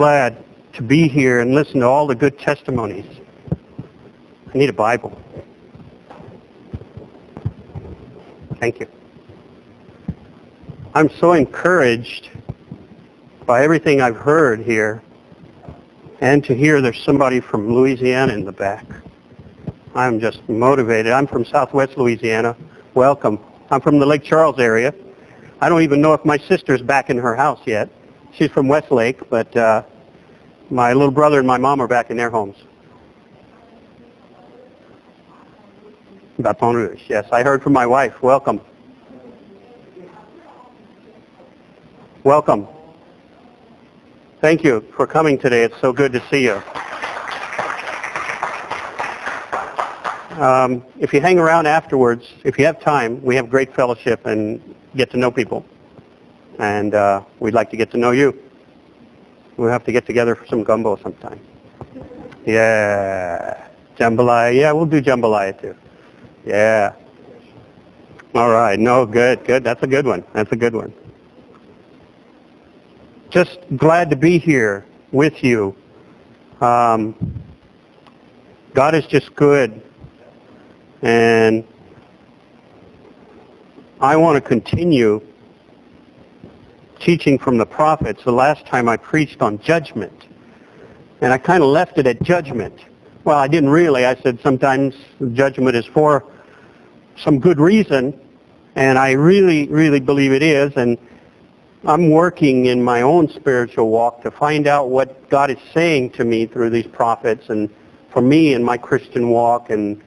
glad to be here and listen to all the good testimonies. I need a Bible. Thank you. I'm so encouraged by everything I've heard here and to hear there's somebody from Louisiana in the back. I'm just motivated. I'm from southwest Louisiana. Welcome. I'm from the Lake Charles area. I don't even know if my sister's back in her house yet. She's from Westlake, but uh, my little brother and my mom are back in their homes. Baton Rouge, yes. I heard from my wife. Welcome. Welcome. Thank you for coming today. It's so good to see you. Um, if you hang around afterwards, if you have time, we have great fellowship and get to know people. And uh, we'd like to get to know you. We'll have to get together for some gumbo sometime. Yeah. Jambalaya. Yeah, we'll do jambalaya too. Yeah. All right. No, good, good. That's a good one. That's a good one. Just glad to be here with you. Um, God is just good. And I want to continue teaching from the prophets. The last time I preached on judgment. And I kind of left it at judgment. Well, I didn't really. I said sometimes judgment is for some good reason. And I really, really believe it is. And I'm working in my own spiritual walk to find out what God is saying to me through these prophets and for me in my Christian walk and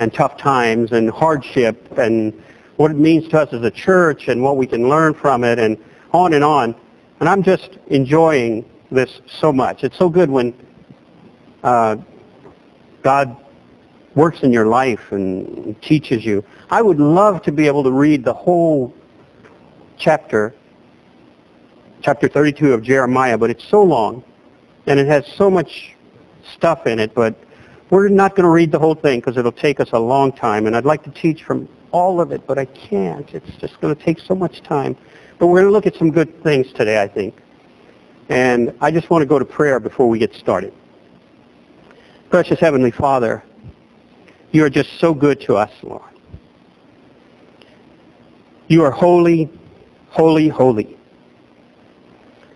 and tough times and hardship and what it means to us as a church and what we can learn from it and on and on. And I'm just enjoying this so much. It's so good when uh, God works in your life and teaches you. I would love to be able to read the whole chapter, chapter 32 of Jeremiah, but it's so long and it has so much stuff in it, but we're not going to read the whole thing because it'll take us a long time, and I'd like to teach from all of it, but I can't. It's just going to take so much time. But we're going to look at some good things today, I think. And I just want to go to prayer before we get started. Precious Heavenly Father, you are just so good to us, Lord. You are holy, holy, holy.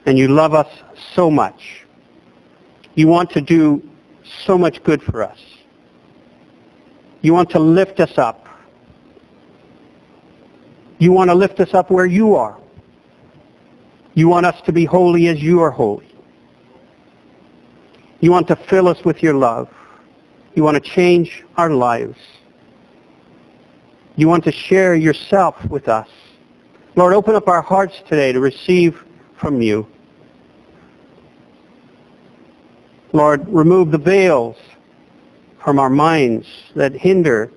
And you love us so much. You want to do so much good for us. You want to lift us up. You want to lift us up where you are. You want us to be holy as you are holy. You want to fill us with your love. You want to change our lives. You want to share yourself with us. Lord, open up our hearts today to receive from you. Lord, remove the veils from our minds that hinder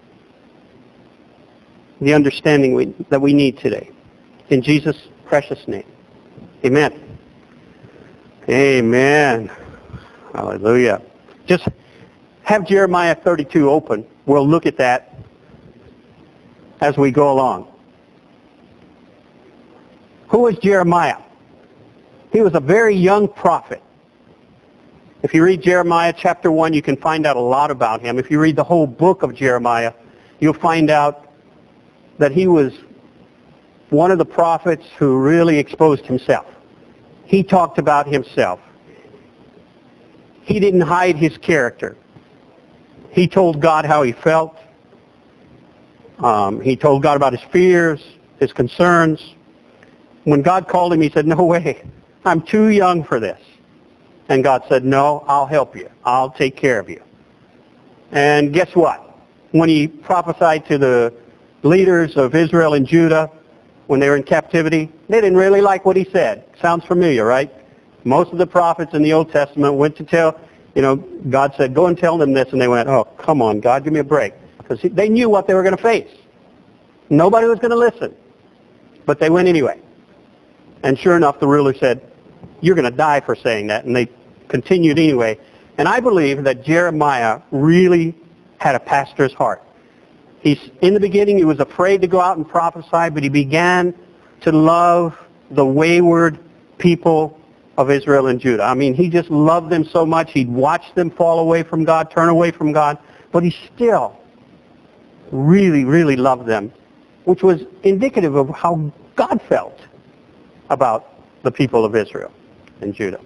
the understanding we, that we need today. In Jesus' precious name. Amen. Amen. Hallelujah. Just have Jeremiah 32 open. We'll look at that as we go along. Who was Jeremiah? He was a very young prophet. If you read Jeremiah chapter 1, you can find out a lot about him. If you read the whole book of Jeremiah, you'll find out that he was one of the prophets who really exposed himself. He talked about himself. He didn't hide his character. He told God how he felt. Um, he told God about his fears, his concerns. When God called him, he said, no way. I'm too young for this. And God said, no, I'll help you. I'll take care of you. And guess what? When he prophesied to the leaders of Israel and Judah when they were in captivity, they didn't really like what he said. Sounds familiar, right? Most of the prophets in the Old Testament went to tell, you know, God said, go and tell them this. And they went, oh, come on, God, give me a break. Because they knew what they were going to face. Nobody was going to listen. But they went anyway. And sure enough, the ruler said, you're going to die for saying that. And they continued anyway. And I believe that Jeremiah really had a pastor's heart. He's, in the beginning, he was afraid to go out and prophesy, but he began to love the wayward people of Israel and Judah. I mean, he just loved them so much. He'd watch them fall away from God, turn away from God, but he still really, really loved them, which was indicative of how God felt about the people of Israel and Judah.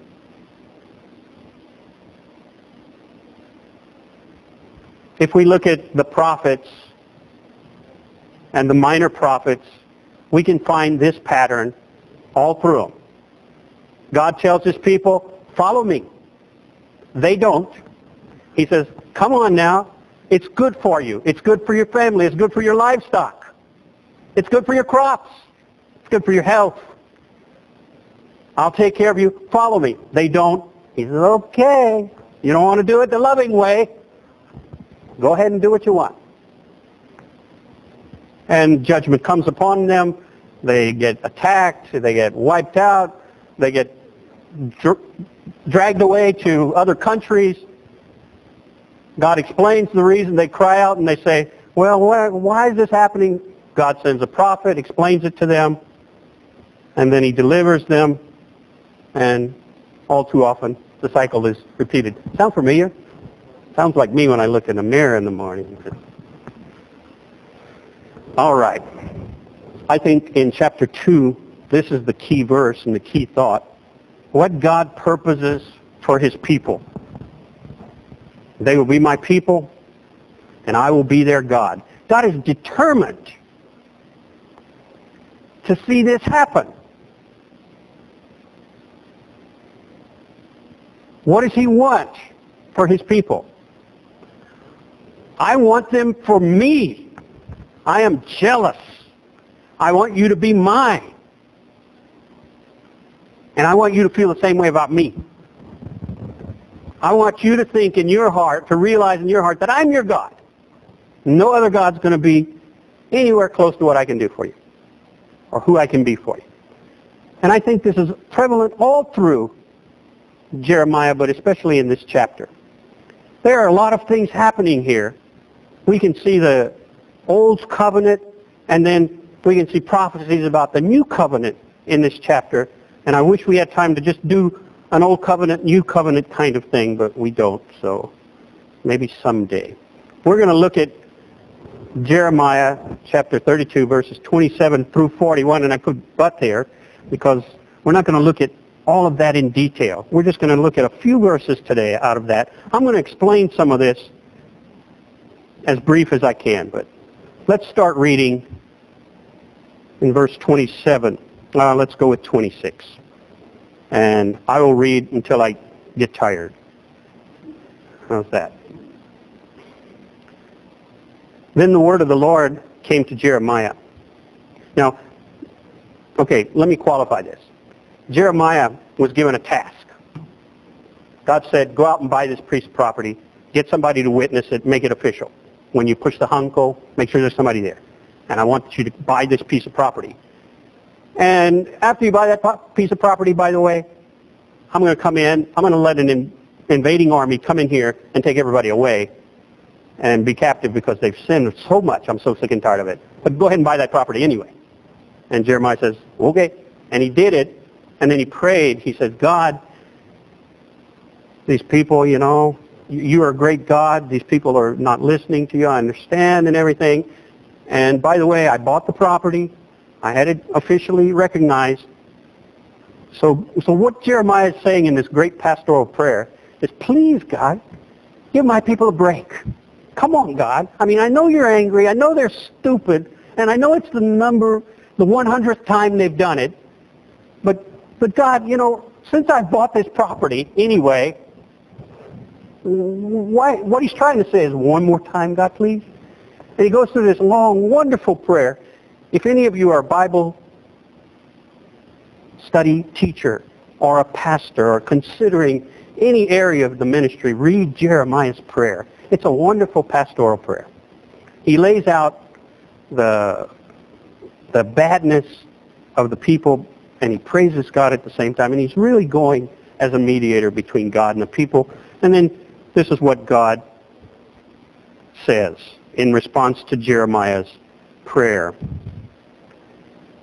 If we look at the prophets and the minor prophets, we can find this pattern all through them. God tells his people, follow me. They don't. He says, come on now. It's good for you. It's good for your family. It's good for your livestock. It's good for your crops. It's good for your health. I'll take care of you. Follow me. They don't. He says, okay. You don't want to do it the loving way. Go ahead and do what you want. And judgment comes upon them. They get attacked. They get wiped out. They get dr- dragged away to other countries. God explains the reason. They cry out and they say, well, why, why is this happening? God sends a prophet, explains it to them, and then he delivers them. And all too often, the cycle is repeated. Sound familiar? Sounds like me when I look in the mirror in the morning. All right. I think in chapter 2, this is the key verse and the key thought. What God purposes for his people. They will be my people, and I will be their God. God is determined to see this happen. What does he want for his people? I want them for me. I am jealous. I want you to be mine. And I want you to feel the same way about me. I want you to think in your heart, to realize in your heart that I'm your God. No other God's going to be anywhere close to what I can do for you or who I can be for you. And I think this is prevalent all through Jeremiah, but especially in this chapter. There are a lot of things happening here. We can see the old covenant, and then we can see prophecies about the new covenant in this chapter. And I wish we had time to just do an old covenant, new covenant kind of thing, but we don't, so maybe someday. We're going to look at Jeremiah chapter 32, verses 27 through 41, and I put but there because we're not going to look at all of that in detail. We're just going to look at a few verses today out of that. I'm going to explain some of this as brief as I can, but let's start reading in verse 27. Uh, let's go with 26. And I will read until I get tired. How's that? Then the word of the Lord came to Jeremiah. Now, okay, let me qualify this. Jeremiah was given a task. God said, go out and buy this priest's property, get somebody to witness it, make it official. When you push the hanko, make sure there's somebody there. And I want you to buy this piece of property. And after you buy that piece of property, by the way, I'm going to come in, I'm going to let an in, invading army come in here and take everybody away and be captive because they've sinned so much. I'm so sick and tired of it. But go ahead and buy that property anyway. And Jeremiah says, okay. And he did it. And then he prayed. He said, God, these people, you know, you are a great God. These people are not listening to you. I understand and everything. And by the way, I bought the property. I had it officially recognized. So, so what Jeremiah is saying in this great pastoral prayer is, please, God, give my people a break. Come on, God. I mean, I know you're angry. I know they're stupid. And I know it's the number, the 100th time they've done it. But, but God, you know, since I bought this property anyway, what he's trying to say is one more time, God, please. And he goes through this long, wonderful prayer. If any of you are a Bible study teacher or a pastor or considering any area of the ministry, read Jeremiah's prayer. It's a wonderful pastoral prayer. He lays out the, the badness of the people and he praises God at the same time. And he's really going as a mediator between God and the people. And then this is what God says in response to Jeremiah's prayer.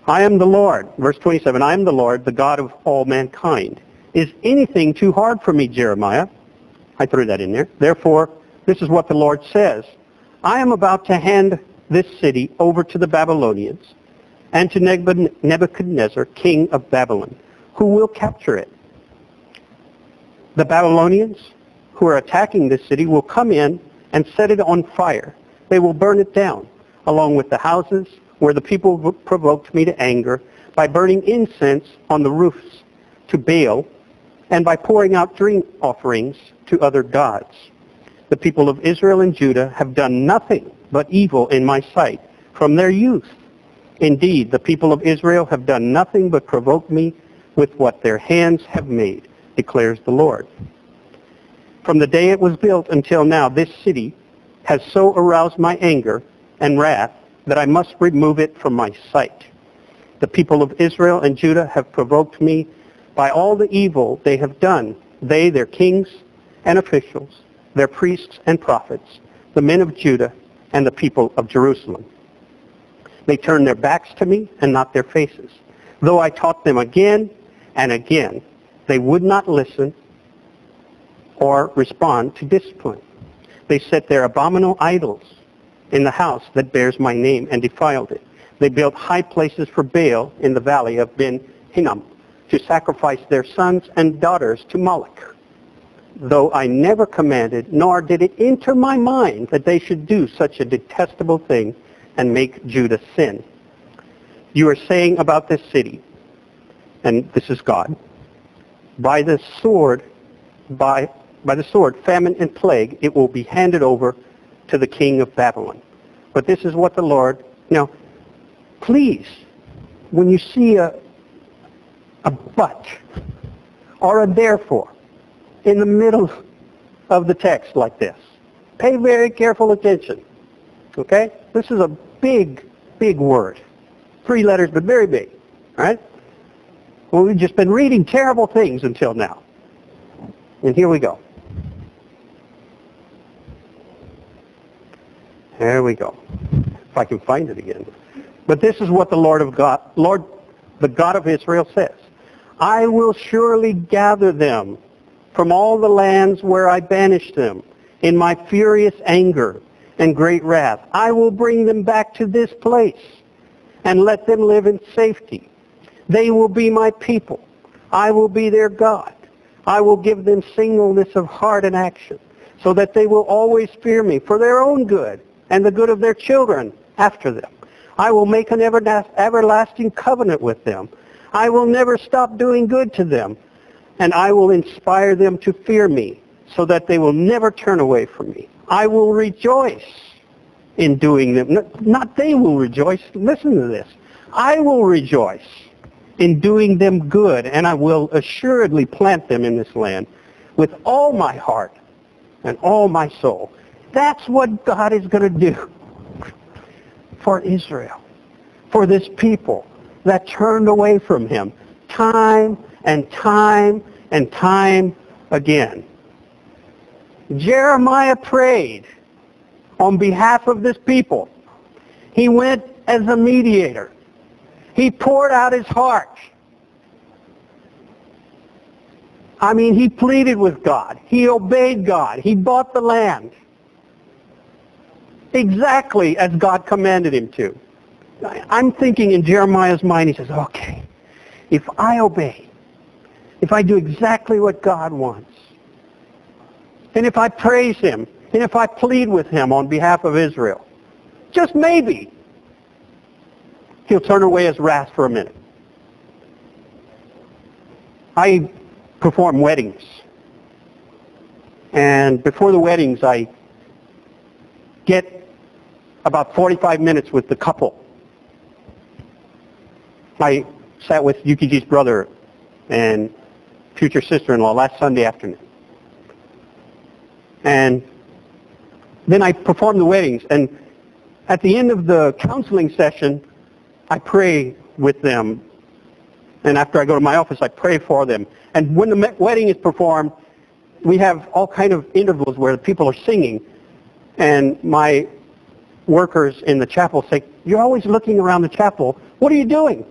I am the Lord, verse 27, I am the Lord, the God of all mankind. Is anything too hard for me, Jeremiah? I threw that in there. Therefore, this is what the Lord says. I am about to hand this city over to the Babylonians and to Nebuchadnezzar, king of Babylon, who will capture it. The Babylonians who are attacking this city will come in and set it on fire. They will burn it down, along with the houses where the people provoked me to anger, by burning incense on the roofs to Baal, and by pouring out drink offerings to other gods. The people of Israel and Judah have done nothing but evil in my sight from their youth. Indeed, the people of Israel have done nothing but provoke me with what their hands have made, declares the Lord. From the day it was built until now, this city has so aroused my anger and wrath that I must remove it from my sight. The people of Israel and Judah have provoked me by all the evil they have done, they, their kings and officials, their priests and prophets, the men of Judah, and the people of Jerusalem. They turned their backs to me and not their faces. Though I taught them again and again, they would not listen or respond to discipline. They set their abominable idols in the house that bears my name and defiled it. They built high places for Baal in the valley of Ben Hinnom to sacrifice their sons and daughters to Moloch. Though I never commanded, nor did it enter my mind that they should do such a detestable thing and make Judah sin. You are saying about this city, and this is God, by the sword, by by the sword, famine, and plague, it will be handed over to the king of Babylon. But this is what the Lord, now, please, when you see a, a but or a therefore in the middle of the text like this, pay very careful attention. Okay? This is a big, big word. Three letters, but very big. All right? Well, we've just been reading terrible things until now. And here we go. There we go. If I can find it again. But this is what the Lord of God, Lord, the God of Israel says. I will surely gather them from all the lands where I banished them in my furious anger and great wrath. I will bring them back to this place and let them live in safety. They will be my people. I will be their God. I will give them singleness of heart and action so that they will always fear me for their own good and the good of their children after them. I will make an everlasting covenant with them. I will never stop doing good to them, and I will inspire them to fear me so that they will never turn away from me. I will rejoice in doing them. Not they will rejoice. Listen to this. I will rejoice in doing them good, and I will assuredly plant them in this land with all my heart and all my soul. That's what God is going to do for Israel, for this people that turned away from him time and time and time again. Jeremiah prayed on behalf of this people. He went as a mediator. He poured out his heart. I mean, he pleaded with God. He obeyed God. He bought the land exactly as God commanded him to. I'm thinking in Jeremiah's mind, he says, okay, if I obey, if I do exactly what God wants, and if I praise him, and if I plead with him on behalf of Israel, just maybe, he'll turn away his wrath for a minute. I perform weddings. And before the weddings, I get about 45 minutes with the couple. I sat with Yukiji's brother and future sister-in-law last Sunday afternoon. And then I performed the weddings. And at the end of the counseling session, I pray with them. And after I go to my office, I pray for them. And when the wedding is performed, we have all kind of intervals where the people are singing. And my workers in the chapel say, you're always looking around the chapel. What are you doing?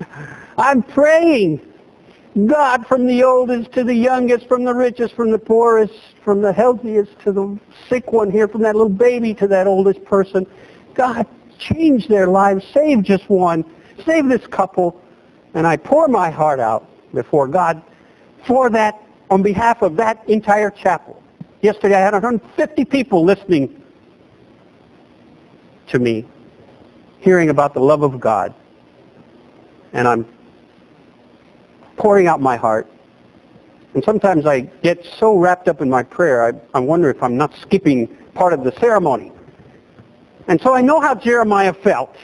I'm praying. God, from the oldest to the youngest, from the richest, from the poorest, from the healthiest to the sick one here, from that little baby to that oldest person. God, change their lives. Save just one. Save this couple. And I pour my heart out before God for that, on behalf of that entire chapel. Yesterday I had 150 people listening to me, hearing about the love of God. And I'm pouring out my heart. And sometimes I get so wrapped up in my prayer, I, I wonder if I'm not skipping part of the ceremony. And so I know how Jeremiah felt.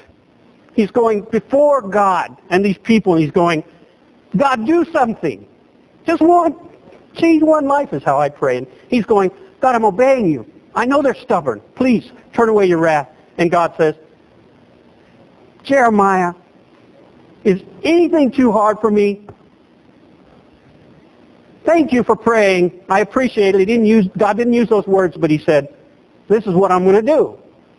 He's going before God and these people, and he's going, God, do something. Just one, change one life is how I pray. And he's going, God, I'm obeying you. I know they're stubborn. Please turn away your wrath. And God says, Jeremiah, is anything too hard for me? Thank you for praying. I appreciate it. He didn't use, God didn't use those words, but he said, this is what I'm going to do.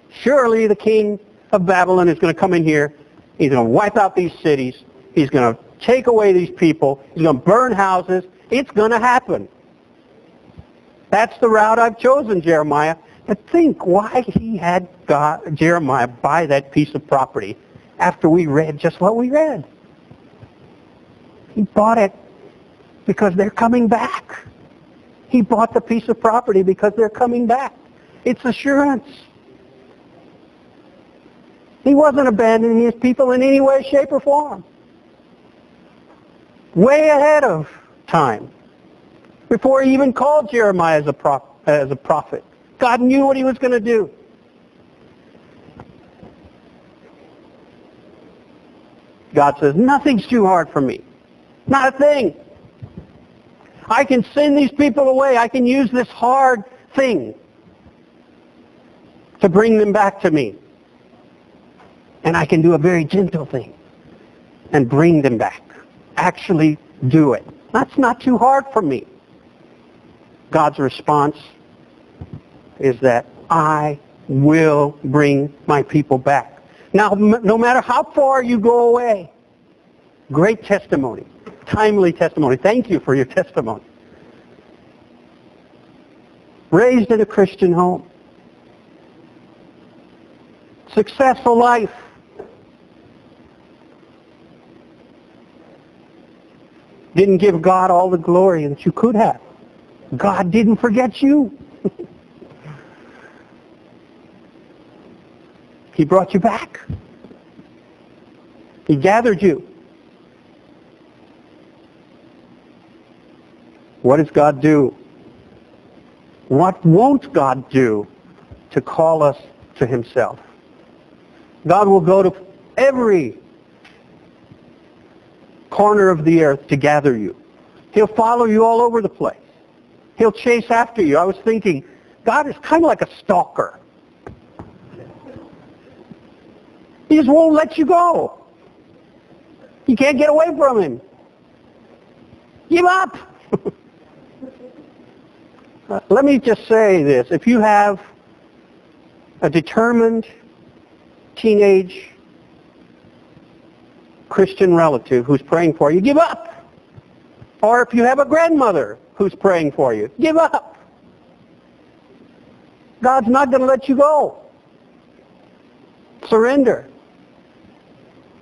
Surely the king of Babylon is going to come in here. He's going to wipe out these cities. He's going to take away these people. He's going to burn houses. It's going to happen. That's the route I've chosen, Jeremiah. But think why he had God, Jeremiah buy that piece of property after we read just what we read. He bought it because they're coming back. He bought the piece of property because they're coming back. It's assurance. He wasn't abandoning his people in any way, shape, or form. Way ahead of time. Before he even called Jeremiah as a, pro- as a prophet. God knew what he was going to do. God says, nothing's too hard for me. Not a thing. I can send these people away. I can use this hard thing to bring them back to me. And I can do a very gentle thing and bring them back. Actually do it. That's not too hard for me. God's response is that I will bring my people back. Now, no matter how far you go away, great testimony timely testimony. Thank you for your testimony. Raised in a Christian home. Successful life. Didn't give God all the glory that you could have. God didn't forget you. He brought you back. He gathered you. What does God do? What won't God do to call us to himself? God will go to every corner of the earth to gather you. He'll follow you all over the place. He'll chase after you. I was thinking, God is kind of like a stalker. He just won't let you go. You can't get away from him. Give up. Uh, let me just say this. If you have a determined teenage Christian relative who's praying for you, give up. Or if you have a grandmother who's praying for you, give up. God's not going to let you go. Surrender.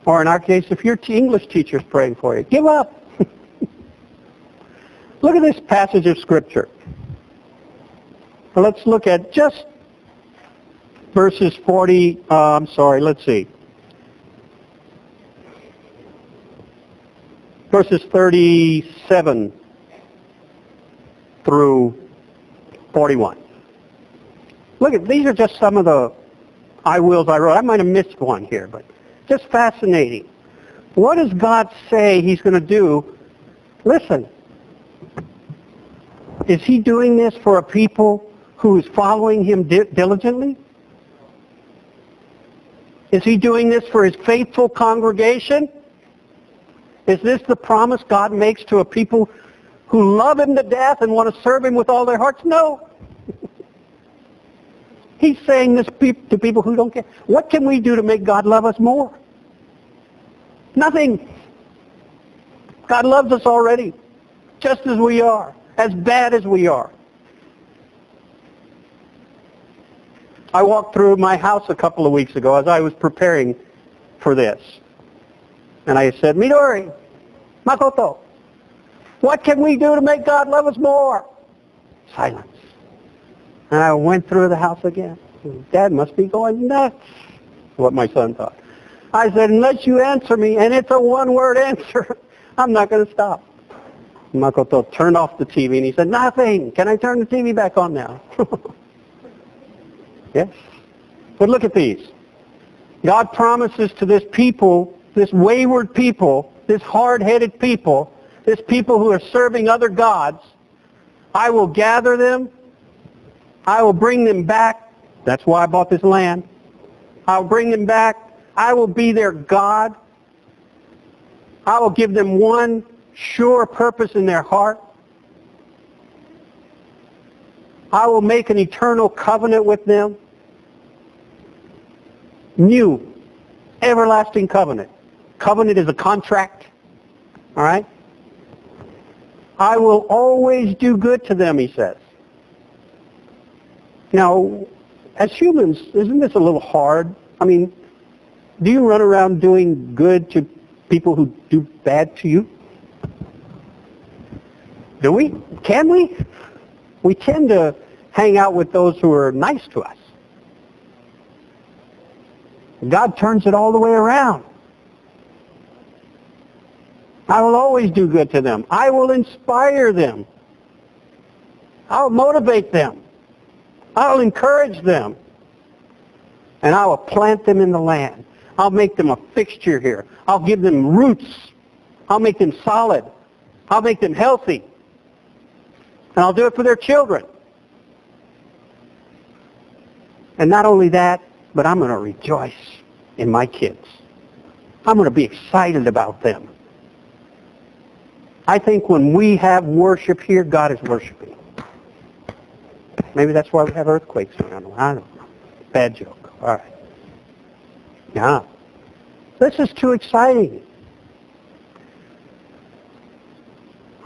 Or in our case, if your English teacher is praying for you, give up. Look at this passage of Scripture let's look at just verses 40, uh, I'm sorry, let's see. Verses 37 through 41. Look at, these are just some of the I wills I wrote. I might have missed one here, but just fascinating. What does God say he's going to do? Listen. Is he doing this for a people who is following him di- diligently? Is he doing this for his faithful congregation? Is this the promise God makes to a people who love him to death and want to serve him with all their hearts? No. He's saying this to people who don't care. What can we do to make God love us more? Nothing. God loves us already, just as we are, as bad as we are. I walked through my house a couple of weeks ago as I was preparing for this. And I said, Midori, Makoto, what can we do to make God love us more? Silence. And I went through the house again. Dad must be going nuts, what my son thought. I said, unless you answer me, and it's a one-word answer, I'm not going to stop. Makoto turned off the TV and he said, nothing. Can I turn the TV back on now? yes. But look at these. God promises to this people, this wayward people, this hard-headed people, this people who are serving other gods, I will gather them. I will bring them back. That's why I bought this land. I'll bring them back. I will be their God. I will give them one sure purpose in their heart. I will make an eternal covenant with them. New, everlasting covenant. Covenant is a contract. All right? I will always do good to them, he says. Now, as humans, isn't this a little hard? I mean, do you run around doing good to people who do bad to you? Do we? Can we? We tend to hang out with those who are nice to us. God turns it all the way around. I will always do good to them. I will inspire them. I'll motivate them. I'll encourage them. And I will plant them in the land. I'll make them a fixture here. I'll give them roots. I'll make them solid. I'll make them healthy. And I'll do it for their children. And not only that, but I'm going to rejoice in my kids. I'm going to be excited about them. I think when we have worship here, God is worshiping. Maybe that's why we have earthquakes around. I don't know. Bad joke. All right. Yeah. This is too exciting.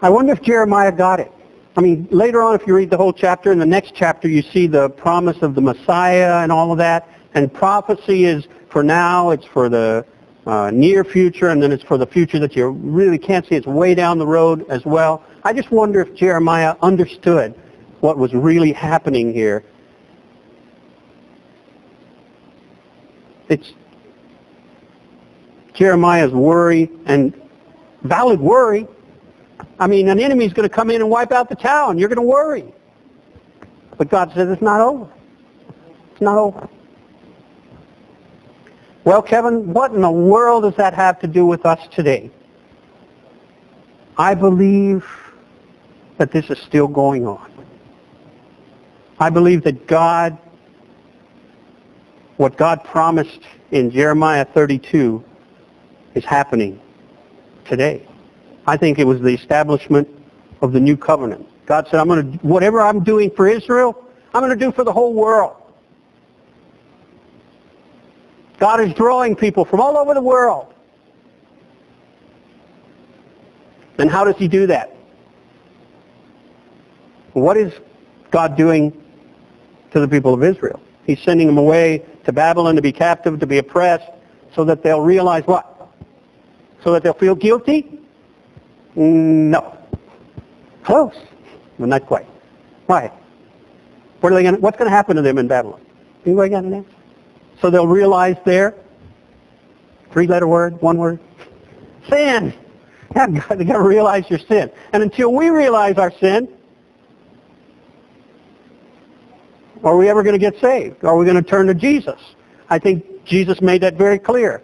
I wonder if Jeremiah got it. I mean, later on, if you read the whole chapter, in the next chapter, you see the promise of the Messiah and all of that. And prophecy is for now, it's for the uh, near future, and then it's for the future that you really can't see. It's way down the road as well. I just wonder if Jeremiah understood what was really happening here. It's Jeremiah's worry and valid worry. I mean, an enemy's going to come in and wipe out the town. You're going to worry. But God says it's not over. It's not over. Well, Kevin, what in the world does that have to do with us today? I believe that this is still going on. I believe that God, what God promised in Jeremiah 32 is happening today. I think it was the establishment of the new covenant. God said, I'm going to, whatever I'm doing for Israel, I'm going to do for the whole world. God is drawing people from all over the world. And how does he do that? What is God doing to the people of Israel? He's sending them away to Babylon to be captive, to be oppressed, so that they'll realize what? So that they'll feel guilty? No. Close, but not quite. Why? What are they gonna, what's going to happen to them in Babylon? Anybody got an answer? So they'll realize their three-letter word, one word, sin. They got to realize your sin. And until we realize our sin, are we ever going to get saved? Are we going to turn to Jesus? I think Jesus made that very clear.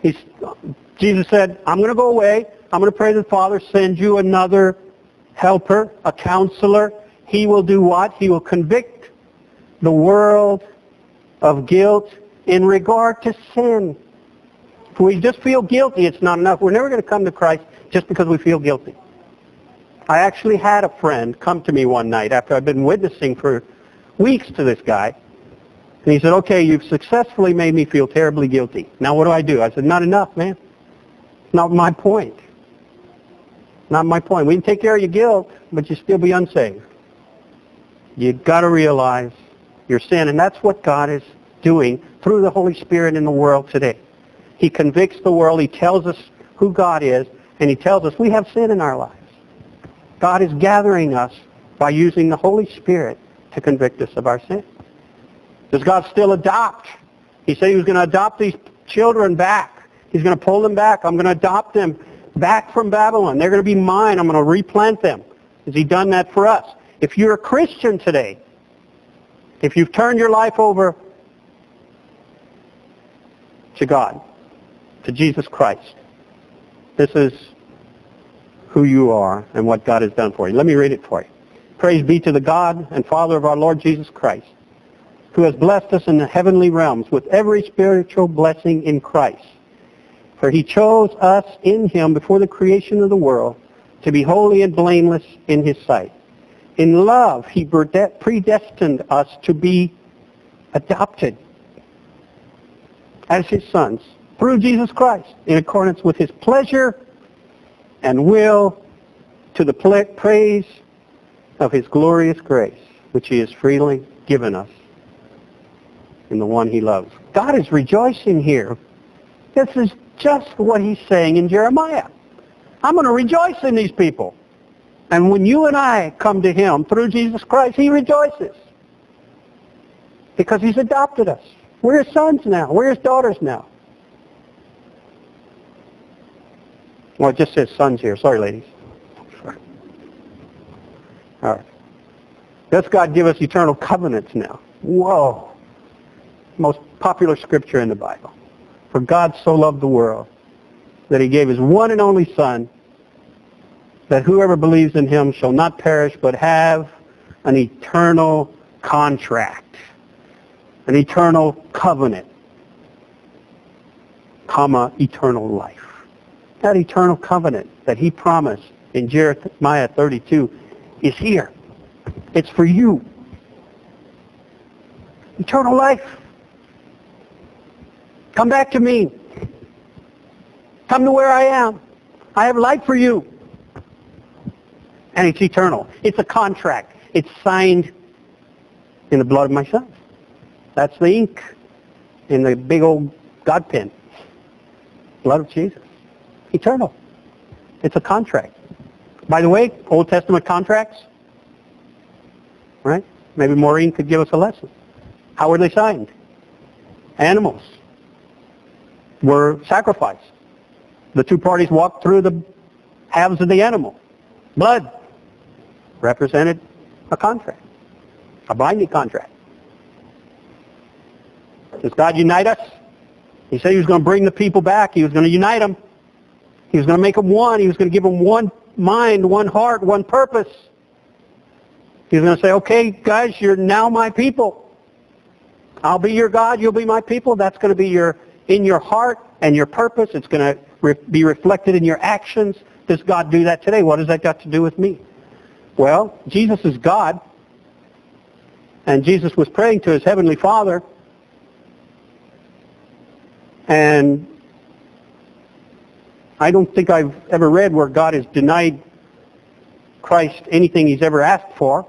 He's, Jesus said, I'm going to go away. I'm going to pray to the Father, send you another helper, a counselor. He will do what? He will convict the world of guilt in regard to sin. If we just feel guilty, it's not enough. We're never going to come to Christ just because we feel guilty. I actually had a friend come to me one night after I'd been witnessing for weeks to this guy. And he said, okay, you've successfully made me feel terribly guilty. Now what do I do? I said, not enough, man. Not my point. Not my point. We can take care of your guilt, but you still be unsaved. You've got to realize your sin, and that's what God is doing through the Holy Spirit in the world today. He convicts the world. He tells us who God is, and he tells us we have sin in our lives. God is gathering us by using the Holy Spirit to convict us of our sin. Does God still adopt? He said he was going to adopt these children back. He's going to pull them back. I'm going to adopt them back from Babylon. They're going to be mine. I'm going to replant them. Has he done that for us? If you're a Christian today, if you've turned your life over to God, to Jesus Christ, this is who you are and what God has done for you. Let me read it for you. Praise be to the God and Father of our Lord Jesus Christ, who has blessed us in the heavenly realms with every spiritual blessing in Christ. For he chose us in him before the creation of the world to be holy and blameless in his sight. In love, he predestined us to be adopted as his sons through Jesus Christ in accordance with his pleasure and will to the praise of his glorious grace, which he has freely given us in the one he loves. God is rejoicing here. This is just what he's saying in Jeremiah. I'm going to rejoice in these people. And when you and I come to him through Jesus Christ, he rejoices. Because he's adopted us. We're his sons now. We're his daughters now. Well, it just says sons here. Sorry, ladies. All right. Does God give us eternal covenants now? Whoa. Most popular scripture in the Bible. For God so loved the world that he gave his one and only Son, that whoever believes in him shall not perish but have an eternal contract, an eternal covenant, comma, eternal life. That eternal covenant that he promised in Jeremiah 32 is here. It's for you. Eternal life. Come back to me. Come to where I am. I have life for you. And it's eternal. It's a contract. It's signed in the blood of my son. That's the ink in the big old God pen. Blood of Jesus eternal. It's a contract. By the way, Old Testament contracts, right? Maybe Maureen could give us a lesson. How were they signed? Animals were sacrificed. The two parties walked through the halves of the animal. Blood represented a contract, a binding contract. Does God unite us? He said he was going to bring the people back. He was going to unite them. He was going to make them one. He was going to give them one mind, one heart, one purpose. He's going to say, okay, guys, you're now my people. I'll be your God. You'll be my people. That's going to be your in your heart and your purpose. It's going to re- be reflected in your actions. Does God do that today? What has that got to do with me? Well, Jesus is God. And Jesus was praying to his heavenly Father. And I don't think I've ever read where God has denied Christ anything he's ever asked for.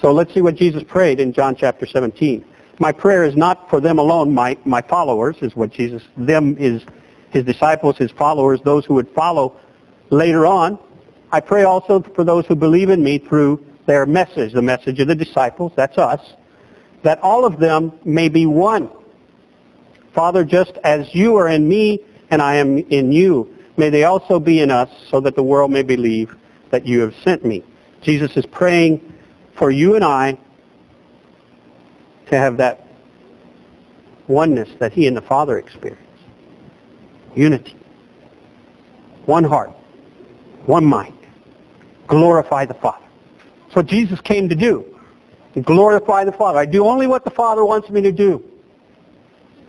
So let's see what Jesus prayed in John chapter 17. My prayer is not for them alone, my, my followers is what Jesus, them is his disciples, his followers, those who would follow later on. I pray also for those who believe in me through their message, the message of the disciples, that's us, that all of them may be one. Father, just as you are in me and I am in you. May they also be in us so that the world may believe that you have sent me. Jesus is praying for you and I to have that oneness that he and the Father experience. Unity. One heart. One mind. Glorify the Father. That's what Jesus came to do. Glorify the Father. I do only what the Father wants me to do.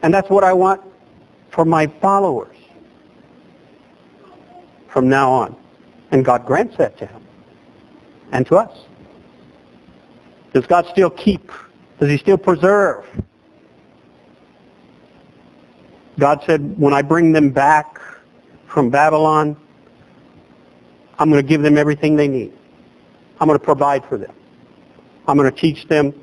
And that's what I want for my followers from now on. And God grants that to him and to us. Does God still keep? Does he still preserve? God said, when I bring them back from Babylon, I'm going to give them everything they need. I'm going to provide for them. I'm going to teach them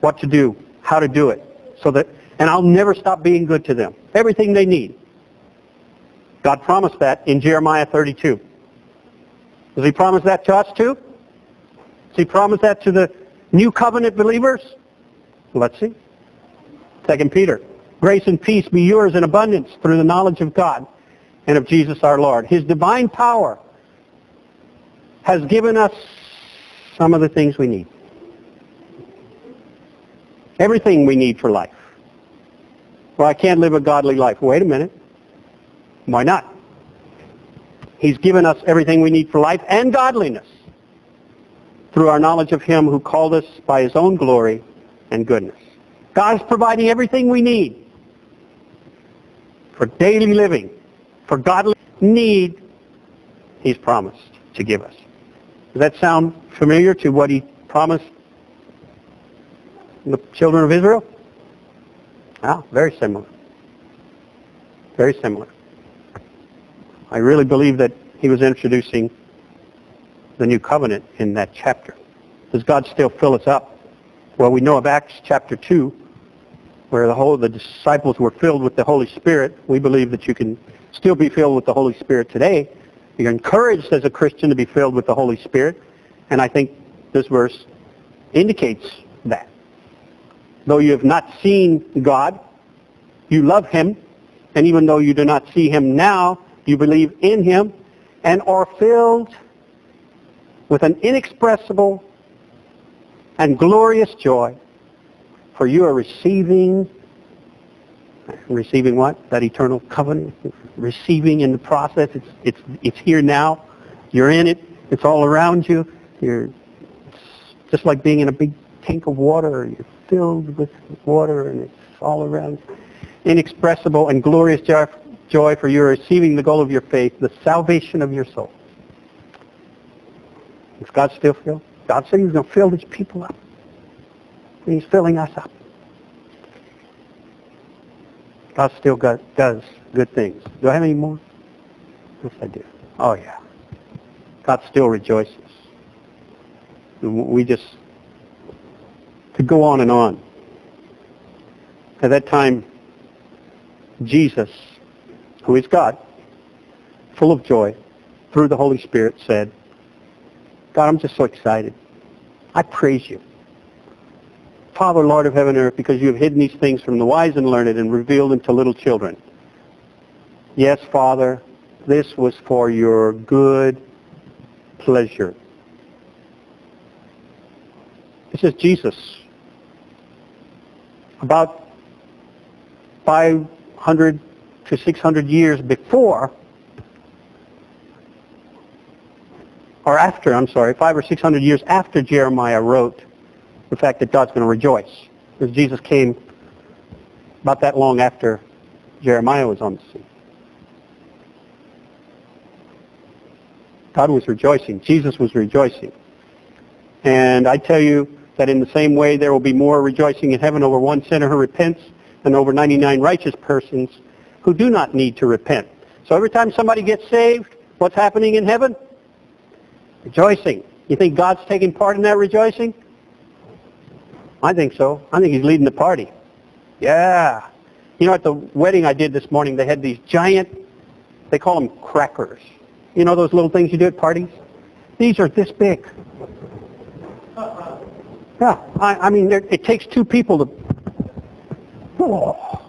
what to do, how to do it, so that, and I'll never stop being good to them. Everything they need. God promised that in Jeremiah 32. Does he promise that to us too? Does he promise that to the new covenant believers? Let's see. Second Peter. Grace and peace be yours in abundance through the knowledge of God and of Jesus our Lord. His divine power has given us some of the things we need. Everything we need for life. Well, I can't live a godly life. Wait a minute. Why not? He's given us everything we need for life and godliness through our knowledge of him who called us by his own glory and goodness. God is providing everything we need for daily living, for godly need he's promised to give us. Does that sound familiar to what he promised the children of Israel? Ah, very similar. Very similar. I really believe that he was introducing the new covenant in that chapter. Does God still fill us up? Well, we know of Acts chapter 2, where the whole the disciples were filled with the Holy Spirit. We believe that you can still be filled with the Holy Spirit today. You're encouraged as a Christian to be filled with the Holy Spirit, and I think this verse indicates that. Though you have not seen God, you love him, and even though you do not see him now, you believe in him and are filled with an inexpressible and glorious joy, for you are receiving, receiving what? That eternal covenant. Receiving in the process. It's, it's, it's here now. You're in it. It's all around you. You're just like being in a big tank of water. You're filled with water and it's all around. Inexpressible and glorious joy, joy for you are receiving the goal of your faith, the salvation of your soul. Is God still filled? God said he was going to fill his people up. And he's filling us up. God still got, does good things. Do I have any more? Yes, I do. Oh, yeah. God still rejoices. We just could go on and on. At that time, Jesus, who is God, full of joy, through the Holy Spirit, said, God, I'm just so excited. I praise you. Father, Lord of heaven and earth, because you have hidden these things from the wise and learned and revealed them to little children. Yes, Father, this was for your good pleasure. This is Jesus. About 500 to 600 years before, or after, I'm sorry, five or 600 years after Jeremiah wrote the fact that God's going to rejoice. Because Jesus came about that long after Jeremiah was on the scene. God was rejoicing. Jesus was rejoicing. And I tell you that in the same way there will be more rejoicing in heaven over one sinner who repents than over 99 righteous persons who do not need to repent. So every time somebody gets saved, what's happening in heaven? Rejoicing. You think God's taking part in that rejoicing? I think so. I think he's leading the party. Yeah. You know, at the wedding I did this morning, they had these giant, they call them crackers. You know those little things you do at parties? These are this big. Yeah, I, I mean, it takes two people to... Oh.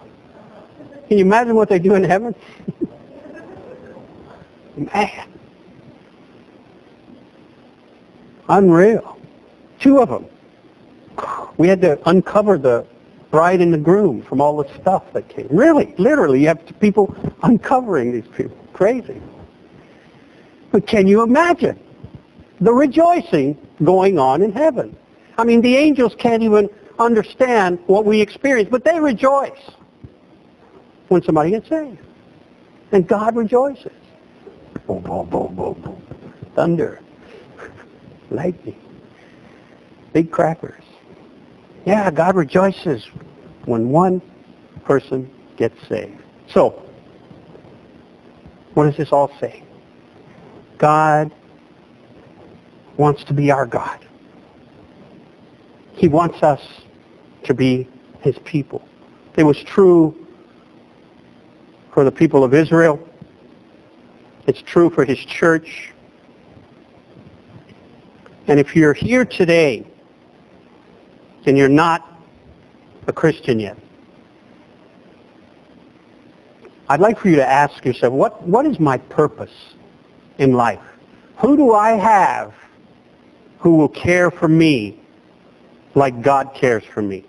Can you imagine what they do in heaven? Man. Unreal. Two of them. We had to uncover the bride and the groom from all the stuff that came. Really, literally, you have people uncovering these people. Crazy. But can you imagine the rejoicing going on in heaven? I mean, the angels can't even understand what we experience, but they rejoice when somebody gets saved. And God rejoices. Boom, boom, boom, boom, boom. Thunder. Lightning. Big crackers. Yeah, God rejoices when one person gets saved. So, what does this all say? God wants to be our God. He wants us to be his people. It was true for the people of Israel. It's true for his church. And if you're here today and you're not a Christian yet, I'd like for you to ask yourself, what, what is my purpose in life? Who do I have who will care for me like God cares for me?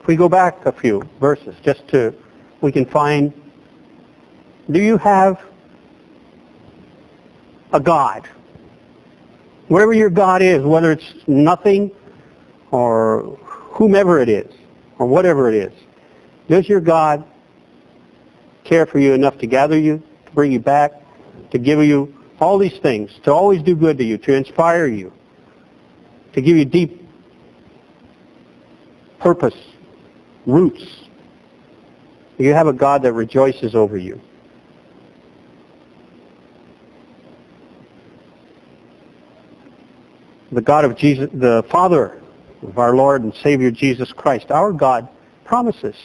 If we go back a few verses, just to, we can find, do you have a God? Whatever your God is, whether it's nothing or whomever it is, or whatever it is, does your God care for you enough to gather you, to bring you back, to give you all these things, to always do good to you, to inspire you, to give you deep purpose, roots? You have a God that rejoices over you. The God of Jesus, the Father of our Lord and Savior Jesus Christ, our God promises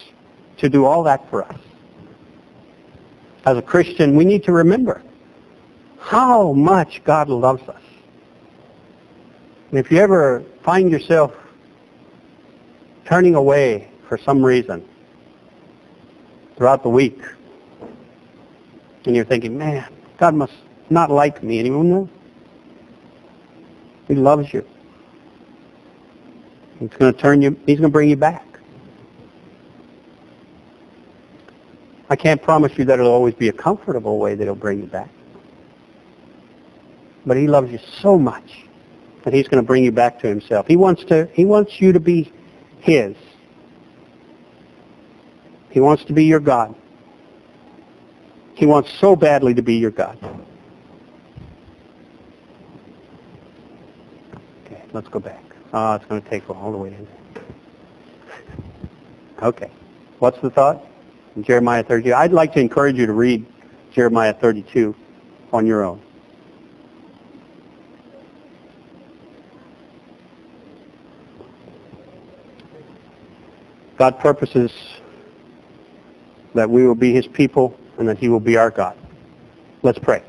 to do all that for us. As a Christian, we need to remember how much God loves us. And if you ever find yourself turning away for some reason throughout the week, and you're thinking, man, God must not like me anymore. No. He loves you. He's going to turn you, he's going to bring you back. I can't promise you that it'll always be a comfortable way that he'll bring you back. But he loves you so much that he's going to bring you back to himself. He wants to he wants you to be his. He wants to be your God. He wants so badly to be your God. Okay, let's go back. Oh, it's going to take all the way in. Okay. What's the thought? Jeremiah 32. I'd like to encourage you to read Jeremiah 32 on your own. God purposes that we will be his people and that he will be our God. Let's pray.